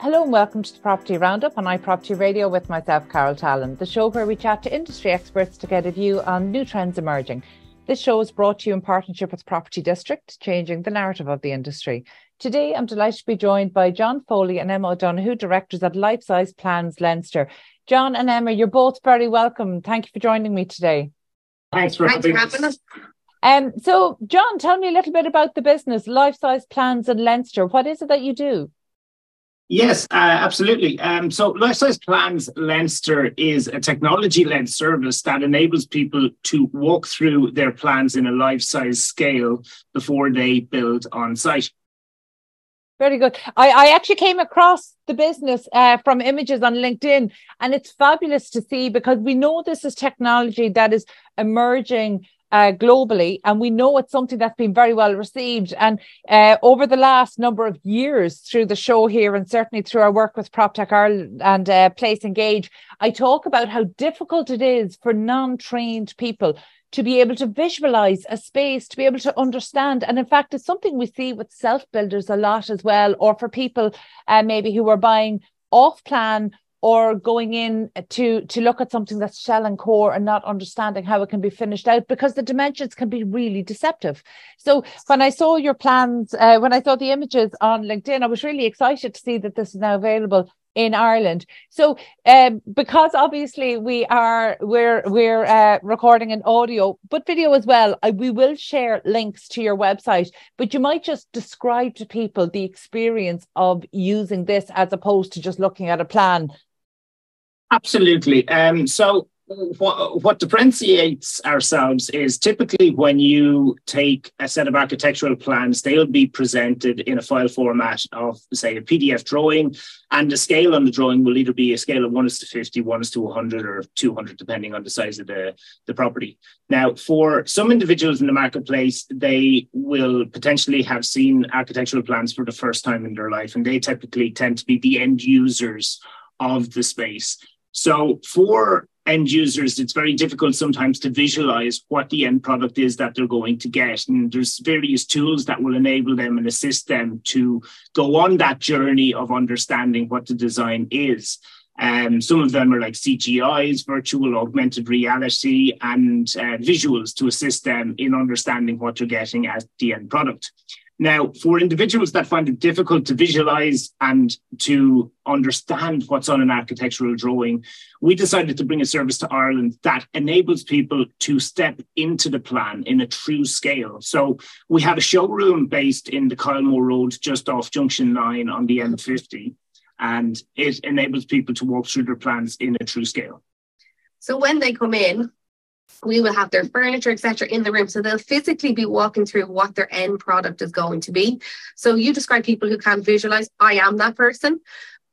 Hello and welcome to the Property Roundup on iProperty Radio with myself, Carol Tallon, the show where we chat to industry experts to get a view on new trends emerging. This show is brought to you in partnership with Property District, changing the narrative of the industry. Today, I'm delighted to be joined by John Foley and Emma O'Donoghue, directors at Lifesize Plans Leinster. John and Emma, you're both very welcome. Thank you for joining me today. Thanks for, Thanks having, for having us. Um, so, John, tell me a little bit about the business, Lifesize Plans in Leinster. What is it that you do? Yes, uh, absolutely. Um, so, Lifesize Plans Leinster is a technology led service that enables people to walk through their plans in a life size scale before they build on site. Very good. I, I actually came across the business uh, from images on LinkedIn, and it's fabulous to see because we know this is technology that is emerging uh, globally, and we know it's something that's been very well received. And uh, over the last number of years, through the show here, and certainly through our work with PropTech Ireland and uh, Place Engage, I talk about how difficult it is for non-trained people to be able to visualize a space, to be able to understand. And in fact, it's something we see with self builders a lot as well, or for people uh, maybe who are buying off plan or going in to to look at something that's shell and core and not understanding how it can be finished out because the dimensions can be really deceptive so when i saw your plans uh, when i saw the images on linkedin i was really excited to see that this is now available in Ireland. So, um, because obviously we are we're we're uh, recording an audio, but video as well. I, we will share links to your website, but you might just describe to people the experience of using this as opposed to just looking at a plan Absolutely. Um, so what, what differentiates ourselves is typically when you take a set of architectural plans, they'll be presented in a file format of, say, a PDF drawing, and the scale on the drawing will either be a scale of 1 is to 50, 1 is to 100, or 200, depending on the size of the, the property. Now, for some individuals in the marketplace, they will potentially have seen architectural plans for the first time in their life, and they typically tend to be the end users of the space. So for end users, it's very difficult sometimes to visualize what the end product is that they're going to get. And there's various tools that will enable them and assist them to go on that journey of understanding what the design is. Um, some of them are like CGIs, virtual augmented reality, and uh, visuals to assist them in understanding what you're getting as the end product. Now, for individuals that find it difficult to visualize and to understand what's on an architectural drawing, we decided to bring a service to Ireland that enables people to step into the plan in a true scale. So we have a showroom based in the Kylemore Road, just off Junction 9 on the M50, and it enables people to walk through their plans in a true scale. So when they come in, we will have their furniture, etc., in the room. So they'll physically be walking through what their end product is going to be. So you describe people who can't visualize. I am that person.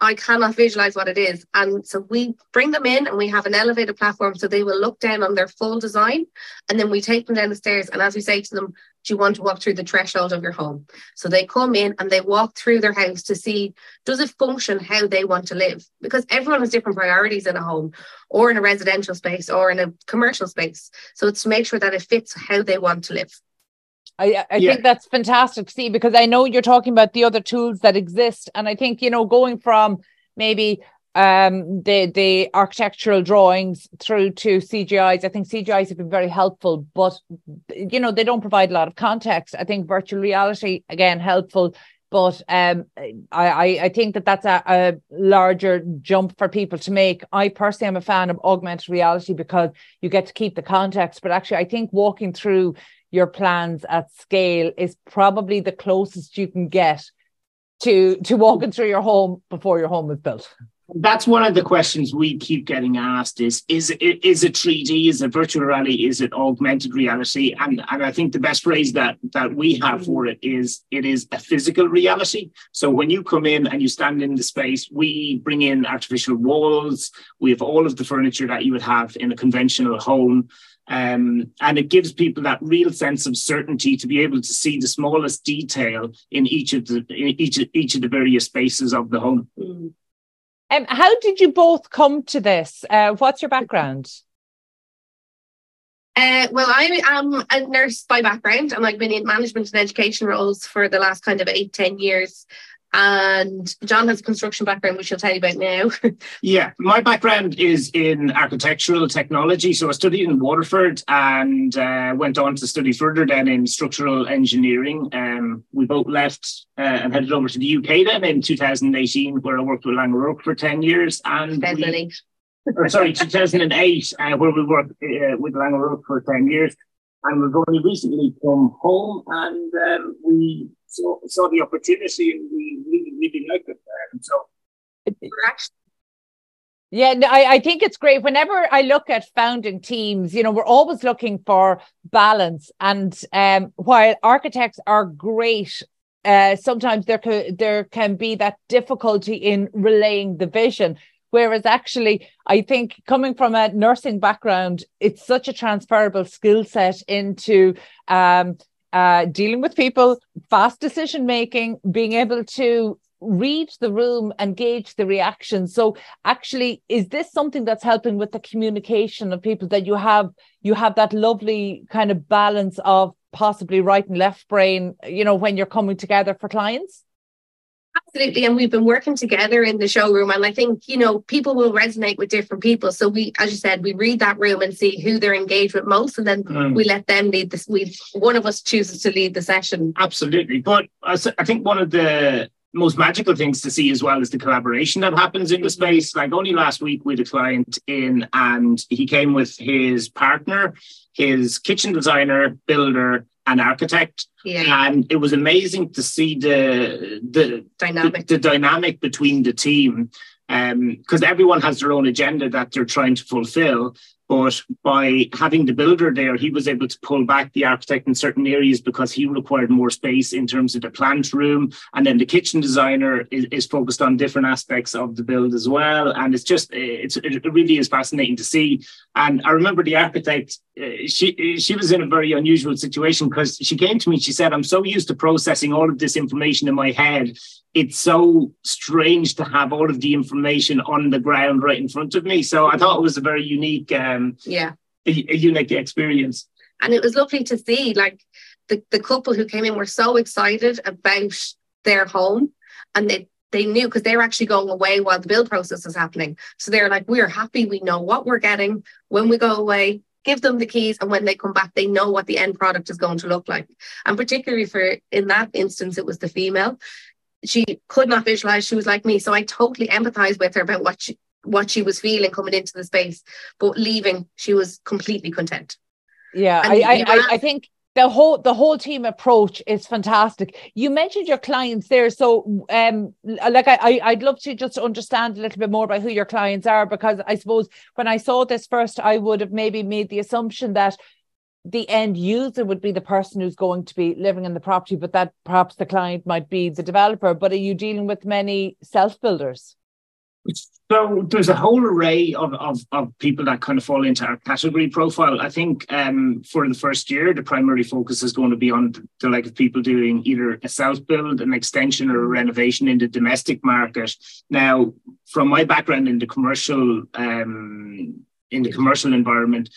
I cannot visualize what it is. And so we bring them in and we have an elevated platform so they will look down on their full design and then we take them down the stairs. And as we say to them, do you want to walk through the threshold of your home? So they come in and they walk through their house to see does it function how they want to live? Because everyone has different priorities in a home or in a residential space or in a commercial space. So it's to make sure that it fits how they want to live. I, I yeah. think that's fantastic to see because I know you're talking about the other tools that exist. And I think, you know, going from maybe um the the architectural drawings through to CGIs. I think CGIs have been very helpful, but you know, they don't provide a lot of context. I think virtual reality again helpful, but um I I think that that's a, a larger jump for people to make. I personally am a fan of augmented reality because you get to keep the context, but actually I think walking through your plans at scale is probably the closest you can get to to walking through your home before your home is built that's one of the questions we keep getting asked is is it is it 3d is it virtual reality? Is it augmented reality? And and i think the best phrase that that we have for it is it is a physical reality. So when you come in and you stand in the space we bring in artificial walls. We have all of the furniture that you would have in a conventional home. Um, and it gives people that real sense of certainty to be able to see the smallest detail in each of the each each of the various spaces of the home. Mm. Um, how did you both come to this? Uh, what's your background? Uh, well, I am a nurse by background, and I've been in management and education roles for the last kind of eight, ten years. And John has a construction background, which he'll tell you about now. yeah, my background is in architectural technology. So I studied in Waterford and uh, went on to study further then in structural engineering. Um, we both left uh, and headed over to the UK then in 2018, where I worked with O'Rourke for 10 years. And we, or sorry, 2008, uh, where we worked uh, with O'Rourke for 10 years. And we've only recently come home and um, we saw, saw the opportunity we really, really liked it. And so yeah, no, I, I think it's great. Whenever I look at founding teams, you know, we're always looking for balance. And um, while architects are great, uh, sometimes there could, there can be that difficulty in relaying the vision. Whereas actually, I think coming from a nursing background, it's such a transferable skill set into um, uh, dealing with people, fast decision making, being able to read the room and gauge the reaction. So actually is this something that's helping with the communication of people that you have you have that lovely kind of balance of possibly right and left brain you know when you're coming together for clients Absolutely. And we've been working together in the showroom. And I think, you know, people will resonate with different people. So we, as you said, we read that room and see who they're engaged with most. And then mm. we let them lead this. We, one of us chooses to lead the session. Absolutely. But I think one of the most magical things to see as well is the collaboration that happens in the mm-hmm. space. Like only last week, we had a client in and he came with his partner, his kitchen designer, builder, and architect. Yeah. And it was amazing to see the the dynamic the, the dynamic between the team. because um, everyone has their own agenda that they're trying to fulfill. But by having the builder there, he was able to pull back the architect in certain areas because he required more space in terms of the plant room. And then the kitchen designer is, is focused on different aspects of the build as well. And it's just, it's, it really is fascinating to see. And I remember the architect, uh, she, she was in a very unusual situation because she came to me, she said, I'm so used to processing all of this information in my head it's so strange to have all of the information on the ground right in front of me. So I thought it was a very unique, um, yeah, a, a unique experience. And it was lovely to see, like the, the couple who came in were so excited about their home, and they they knew because they were actually going away while the build process was happening. So they're like, we're happy, we know what we're getting when we go away. Give them the keys, and when they come back, they know what the end product is going to look like. And particularly for in that instance, it was the female she could not visualize she was like me so i totally empathize with her about what she what she was feeling coming into the space but leaving she was completely content yeah I, I, I, I think the whole the whole team approach is fantastic you mentioned your clients there so um like I, I would love to just understand a little bit more about who your clients are because i suppose when i saw this first i would have maybe made the assumption that the end user would be the person who's going to be living in the property, but that perhaps the client might be the developer. But are you dealing with many self builders? So there's a whole array of, of, of people that kind of fall into our category profile. I think um, for the first year, the primary focus is going to be on the, like of people doing either a self build, an extension, or a renovation in the domestic market. Now, from my background in the commercial um, in the commercial environment,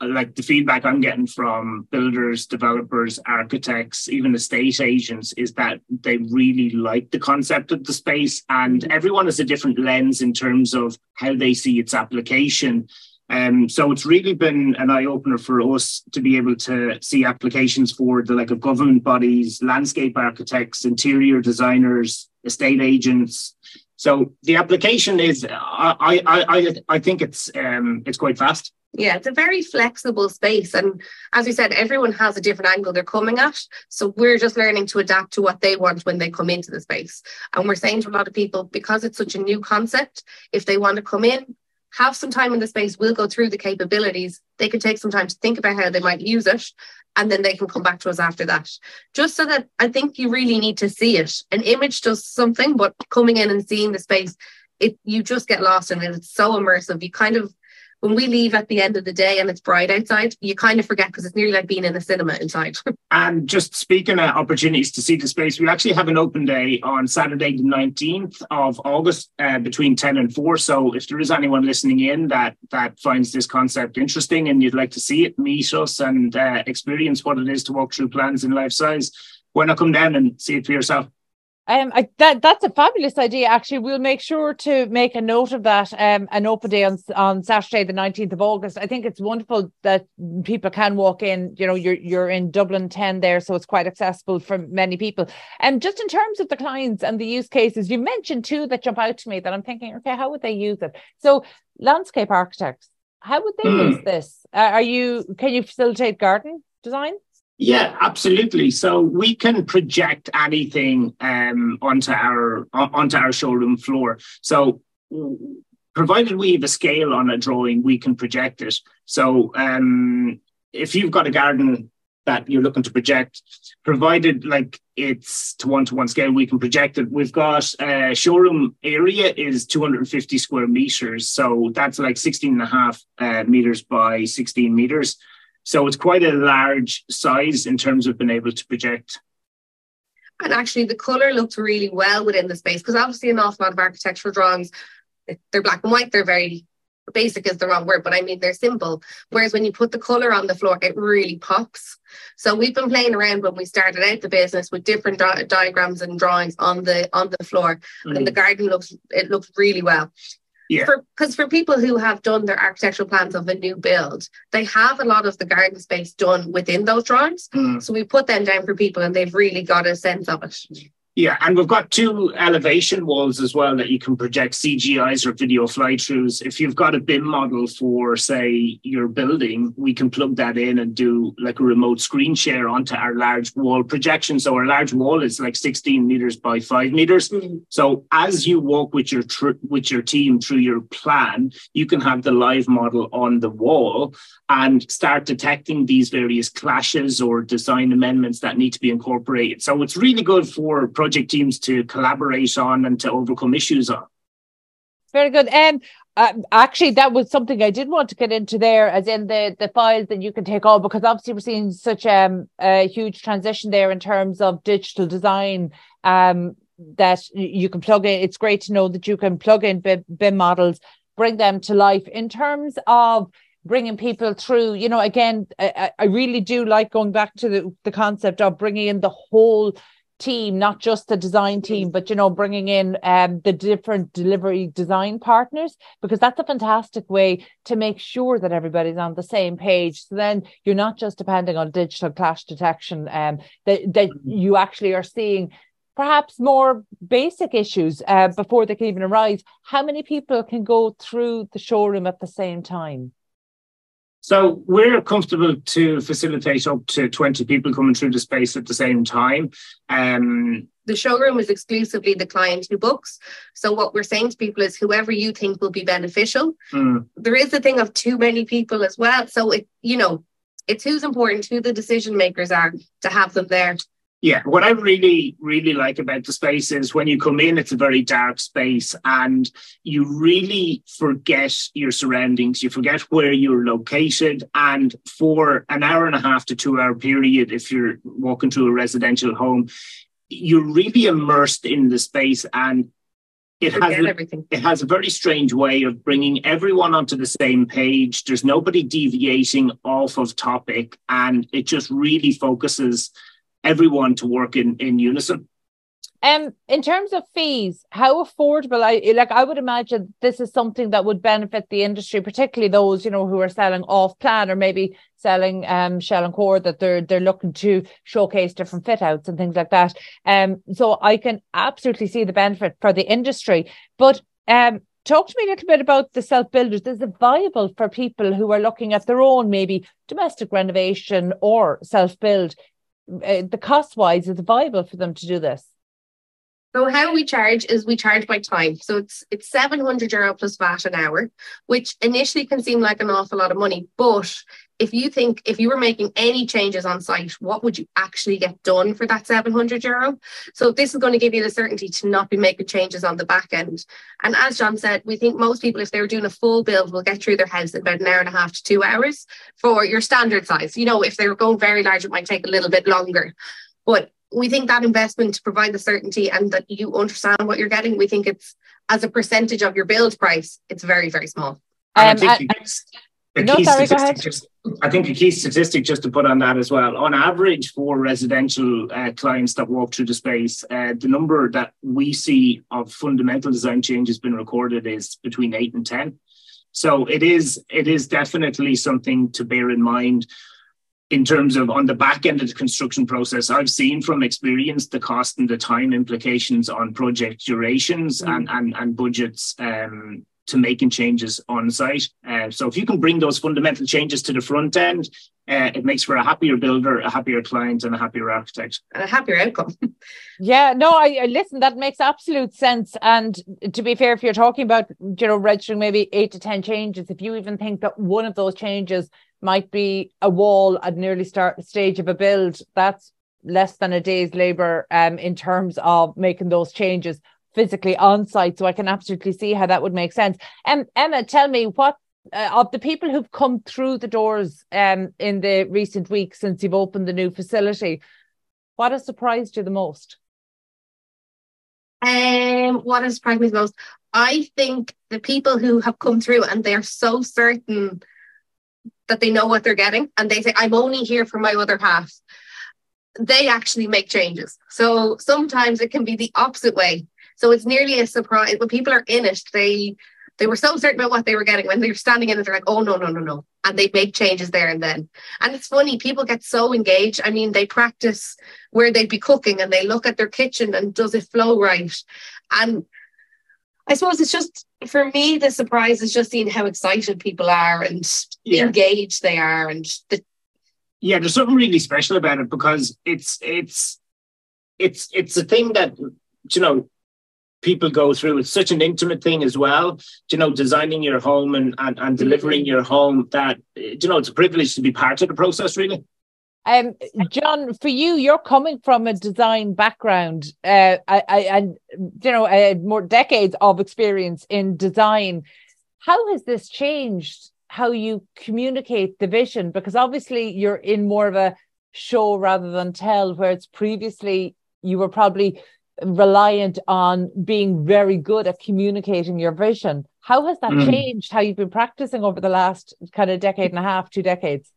like the feedback I'm getting from builders, developers, architects, even estate agents is that they really like the concept of the space, and mm-hmm. everyone has a different lens in terms of how they see its application. Um, so it's really been an eye opener for us to be able to see applications for the like of government bodies, landscape architects, interior designers, estate agents. So the application is, I I I, I think it's um, it's quite fast. Yeah, it's a very flexible space. And as we said, everyone has a different angle they're coming at. So we're just learning to adapt to what they want when they come into the space. And we're saying to a lot of people, because it's such a new concept, if they want to come in, have some time in the space, we'll go through the capabilities. They can take some time to think about how they might use it. And then they can come back to us after that. Just so that I think you really need to see it. An image does something, but coming in and seeing the space, it you just get lost in it. It's so immersive. You kind of when we leave at the end of the day and it's bright outside, you kind of forget because it's nearly like being in a cinema inside. and just speaking of opportunities to see the space, we actually have an open day on Saturday, the 19th of August uh, between 10 and 4. So if there is anyone listening in that that finds this concept interesting and you'd like to see it, meet us and uh, experience what it is to walk through plans in life size, why not come down and see it for yourself? Um, I, that that's a fabulous idea. Actually, we'll make sure to make a note of that. Um, an open day on on Saturday, the nineteenth of August. I think it's wonderful that people can walk in. You know, you're you're in Dublin ten there, so it's quite accessible for many people. And um, just in terms of the clients and the use cases, you mentioned two that jump out to me that I'm thinking, okay, how would they use it? So, landscape architects, how would they mm. use this? Uh, are you can you facilitate garden design? Yeah, absolutely. So we can project anything um, onto our onto our showroom floor. So provided we have a scale on a drawing, we can project it. So um, if you've got a garden that you're looking to project, provided like it's to one to one scale, we can project it. We've got uh, showroom area is 250 square meters. So that's like 16 and a half uh, meters by 16 meters. So it's quite a large size in terms of being able to project. And actually, the colour looks really well within the space because obviously, an awful lot of architectural drawings, they're black and white, they're very basic is the wrong word, but I mean they're simple. Whereas when you put the color on the floor, it really pops. So we've been playing around when we started out the business with different di- diagrams and drawings on the on the floor, mm. and the garden looks it looks really well. Yeah. Because for, for people who have done their architectural plans of a new build, they have a lot of the garden space done within those drawings. Mm. So we put them down for people and they've really got a sense of it. Yeah, and we've got two elevation walls as well that you can project CGIs or video fly throughs. If you've got a BIM model for, say, your building, we can plug that in and do like a remote screen share onto our large wall projection. So our large wall is like 16 meters by five meters. Mm-hmm. So as you walk with your tr- with your team through your plan, you can have the live model on the wall and start detecting these various clashes or design amendments that need to be incorporated. So it's really good for project teams to collaborate on and to overcome issues on. Very good. And um, actually, that was something I did want to get into there, as in the the files that you can take on, because obviously we're seeing such um, a huge transition there in terms of digital design. Um, that you can plug in. It's great to know that you can plug in BIM models, bring them to life. In terms of bringing people through, you know, again, I, I really do like going back to the, the concept of bringing in the whole team, not just the design team, but you know, bringing in um, the different delivery design partners, because that's a fantastic way to make sure that everybody's on the same page. So then you're not just depending on digital clash detection, um, that, that mm-hmm. you actually are seeing perhaps more basic issues uh, before they can even arise. How many people can go through the showroom at the same time? So we're comfortable to facilitate up to 20 people coming through the space at the same time. Um, the showroom is exclusively the client who books. So what we're saying to people is whoever you think will be beneficial. Mm. There is a thing of too many people as well. So it, you know, it's who's important, who the decision makers are to have them there. Yeah, what I really, really like about the space is when you come in, it's a very dark space and you really forget your surroundings. You forget where you're located. And for an hour and a half to two hour period, if you're walking through a residential home, you're really immersed in the space and it has a, it has a very strange way of bringing everyone onto the same page. There's nobody deviating off of topic, and it just really focuses everyone to work in in unison. Um, in terms of fees, how affordable? I like. I would imagine this is something that would benefit the industry, particularly those you know who are selling off plan or maybe selling um shell and core that they're they're looking to showcase different fit outs and things like that. Um, so I can absolutely see the benefit for the industry. But um, talk to me a little bit about the self builders. Is it viable for people who are looking at their own maybe domestic renovation or self build? Uh, the cost wise is viable for them to do this? So how we charge is we charge by time. So it's it's 700 euro plus VAT an hour, which initially can seem like an awful lot of money, but if you think if you were making any changes on site, what would you actually get done for that 700 euro? So this is going to give you the certainty to not be making changes on the back end. And as John said, we think most people, if they were doing a full build, will get through their house in about an hour and a half to two hours for your standard size. You know, if they were going very large, it might take a little bit longer. But we think that investment to provide the certainty and that you understand what you're getting, we think it's as a percentage of your build price, it's very, very small. Um, I think a no, key sorry, statistic just, I think a key statistic just to put on that as well. On average, for residential uh, clients that walk through the space, uh, the number that we see of fundamental design changes been recorded is between eight and ten. So it is it is definitely something to bear in mind in terms of on the back end of the construction process, I've seen from experience the cost and the time implications on project durations mm. and, and, and budgets um, to making changes on site. Uh, so if you can bring those fundamental changes to the front end, uh, it makes for a happier builder, a happier client, and a happier architect, and a happier outcome. yeah, no, I, I, listen. That makes absolute sense. And to be fair, if you're talking about you know registering maybe eight to ten changes, if you even think that one of those changes might be a wall at nearly start stage of a build, that's less than a day's labor um, in terms of making those changes physically on site. So I can absolutely see how that would make sense. And um, Emma, tell me what uh, of the people who've come through the doors um, in the recent weeks since you've opened the new facility, what has surprised you the most? Um, what has surprised me the most? I think the people who have come through and they're so certain that they know what they're getting and they say, I'm only here for my other half. They actually make changes. So sometimes it can be the opposite way. So it's nearly a surprise when people are in it, they they were so certain about what they were getting when they were standing in it, they're like, oh no, no, no, no. And they make changes there and then. And it's funny, people get so engaged. I mean, they practice where they'd be cooking and they look at their kitchen and does it flow right? And I suppose it's just for me, the surprise is just seeing how excited people are and yeah. engaged they are and the yeah, there's something really special about it because it's it's it's it's a thing that you know people go through. It's such an intimate thing as well. You know, designing your home and and, and delivering mm-hmm. your home that you know it's a privilege to be part of the process. Really. Um, John, for you, you're coming from a design background, uh, I, I, and you know, uh, more decades of experience in design. How has this changed how you communicate the vision? Because obviously, you're in more of a show rather than tell, whereas previously you were probably reliant on being very good at communicating your vision. How has that mm. changed? How you've been practicing over the last kind of decade and a half, two decades?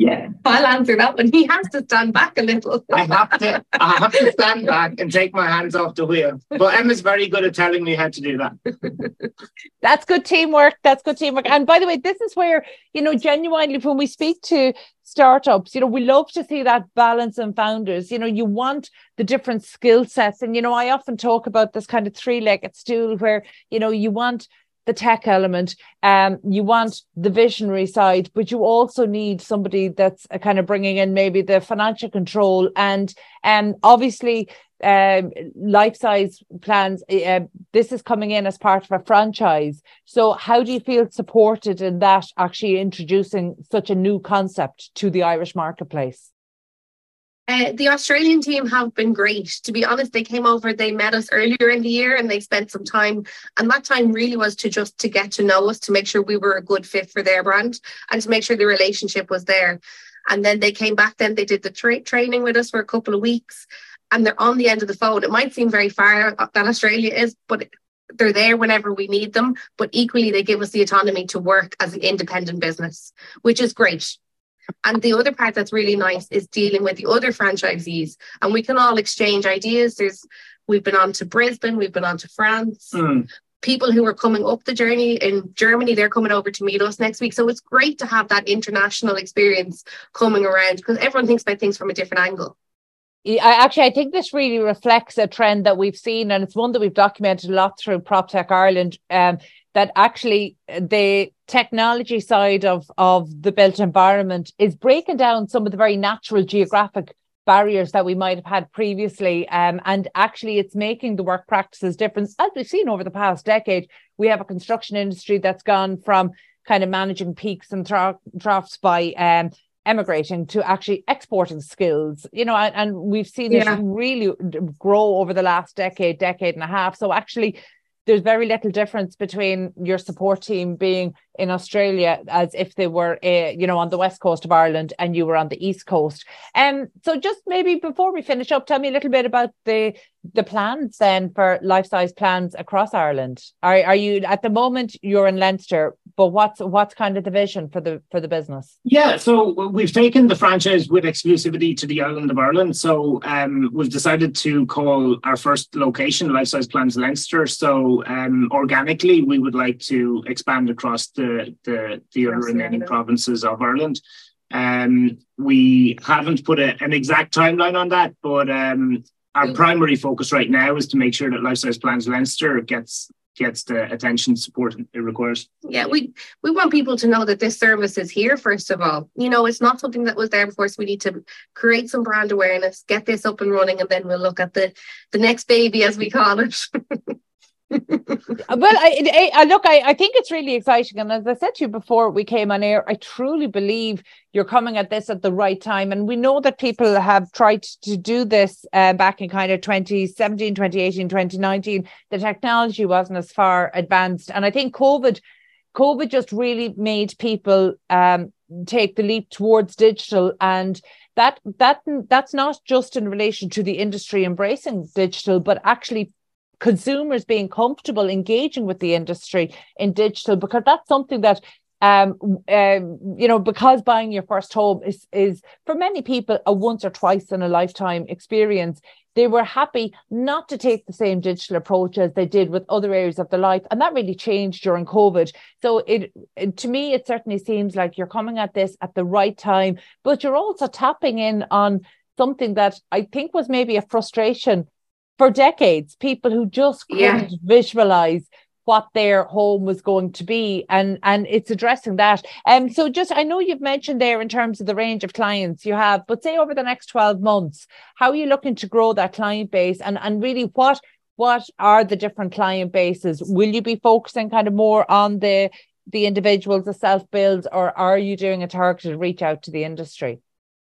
Yeah, I'll answer that one. He has to stand back a little. I have to. I have to stand back and take my hands off the wheel. But Emma's very good at telling me how to do that. That's good teamwork. That's good teamwork. And by the way, this is where you know genuinely when we speak to startups, you know, we love to see that balance in founders. You know, you want the different skill sets, and you know, I often talk about this kind of three-legged stool where you know you want the tech element. Um, you want the visionary side, but you also need somebody that's uh, kind of bringing in maybe the financial control and and um, obviously um, life size plans. Uh, this is coming in as part of a franchise. So, how do you feel supported in that actually introducing such a new concept to the Irish marketplace? Uh, the Australian team have been great. To be honest, they came over, they met us earlier in the year and they spent some time. And that time really was to just to get to know us, to make sure we were a good fit for their brand and to make sure the relationship was there. And then they came back, then they did the tra- training with us for a couple of weeks and they're on the end of the phone. It might seem very far that Australia is, but they're there whenever we need them. But equally, they give us the autonomy to work as an independent business, which is great and the other part that's really nice is dealing with the other franchisees, and we can all exchange ideas. There's we've been on to Brisbane, we've been on to France. Mm. People who are coming up the journey in Germany, they're coming over to meet us next week. So it's great to have that international experience coming around because everyone thinks about things from a different angle. I actually I think this really reflects a trend that we've seen, and it's one that we've documented a lot through PropTech Ireland. Um, that actually the technology side of of the built environment is breaking down some of the very natural geographic barriers that we might have had previously um, and actually it's making the work practices different as we've seen over the past decade we have a construction industry that's gone from kind of managing peaks and troughs by um, emigrating to actually exporting skills you know and, and we've seen yeah. it really grow over the last decade decade and a half so actually there's very little difference between your support team being in Australia as if they were, uh, you know, on the west coast of Ireland and you were on the east coast. And um, so, just maybe before we finish up, tell me a little bit about the the plans then for life size plans across Ireland. Are are you at the moment you're in Leinster, but what's what's kind of the vision for the for the business? Yeah, so we've taken the franchise with exclusivity to the island of Ireland. So um, we've decided to call our first location Lifesize Plans Leinster. So um, organically, we would like to expand across the the, the other remaining provinces of Ireland. Um, we haven't put a, an exact timeline on that, but um, our primary focus right now is to make sure that Lifesize Plans Leinster gets gets the attention support it requires. Yeah we we want people to know that this service is here first of all. You know it's not something that was there before so we need to create some brand awareness get this up and running and then we'll look at the the next baby as we call it well, I, I, look, I, I think it's really exciting. And as I said to you before we came on air, I truly believe you're coming at this at the right time. And we know that people have tried to do this uh, back in kind of 2017, 2018, 2019. The technology wasn't as far advanced. And I think COVID, COVID just really made people um, take the leap towards digital and that that that's not just in relation to the industry embracing digital but actually consumers being comfortable engaging with the industry in digital because that's something that um, um, you know, because buying your first home is is for many people a once or twice in a lifetime experience. They were happy not to take the same digital approach as they did with other areas of their life, and that really changed during COVID. So it, it to me, it certainly seems like you're coming at this at the right time, but you're also tapping in on something that I think was maybe a frustration for decades, people who just couldn't yeah. visualize what their home was going to be and and it's addressing that. Um so just i know you've mentioned there in terms of the range of clients you have but say over the next 12 months how are you looking to grow that client base? And and really what what are the different client bases? Will you be focusing kind of more on the the individuals the self builds or are you doing a targeted reach out to the industry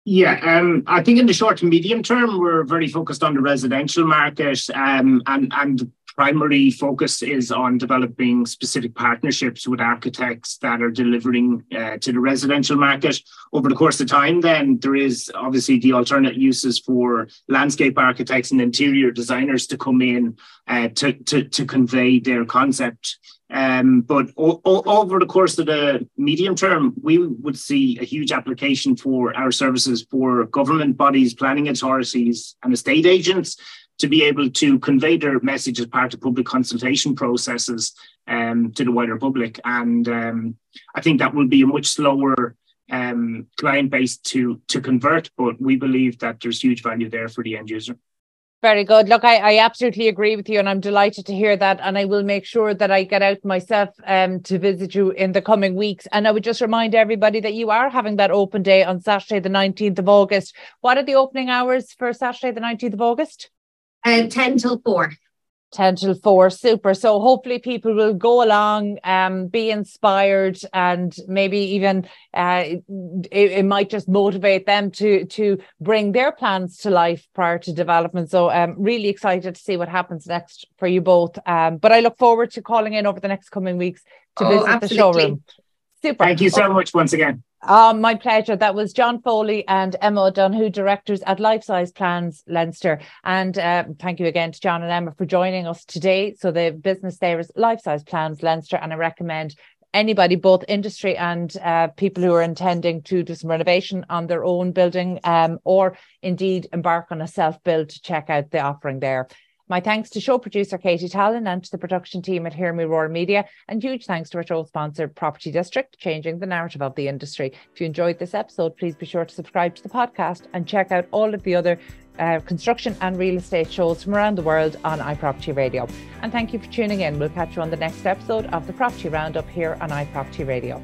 yeah, um, I think in the short to medium term, we're very focused on the residential market, um, and and primary focus is on developing specific partnerships with architects that are delivering uh, to the residential market over the course of time. Then there is obviously the alternate uses for landscape architects and interior designers to come in uh, to, to to convey their concept um, but o- o- over the course of the medium term, we would see a huge application for our services for government bodies, planning authorities, and estate agents to be able to convey their message as part of public consultation processes um, to the wider public. And um, I think that will be a much slower um, client base to to convert, but we believe that there's huge value there for the end user. Very good. Look, I, I absolutely agree with you, and I'm delighted to hear that. And I will make sure that I get out myself um, to visit you in the coming weeks. And I would just remind everybody that you are having that open day on Saturday, the 19th of August. What are the opening hours for Saturday, the 19th of August? Uh, 10 till 4. 10 till 4 super. So hopefully people will go along um be inspired and maybe even uh it, it, might just motivate them to to bring their plans to life prior to development. So i'm um, really excited to see what happens next for you both. Um but i look forward to calling in over the next coming weeks to oh, visit absolutely. the showroom. Super. Thank you so much once again um, my pleasure. That was John Foley and Emma O'Donoghue, directors at Lifesize Plans Leinster. And uh, thank you again to John and Emma for joining us today. So the business there is Lifesize Plans Leinster, and I recommend anybody, both industry and uh, people who are intending to do some renovation on their own building, um, or indeed embark on a self build to check out the offering there. My thanks to show producer Katie Tallon and to the production team at Hear Me Roar Media, and huge thanks to our show sponsor, Property District, changing the narrative of the industry. If you enjoyed this episode, please be sure to subscribe to the podcast and check out all of the other uh, construction and real estate shows from around the world on iProperty Radio. And thank you for tuning in. We'll catch you on the next episode of the Property Roundup here on iProperty Radio.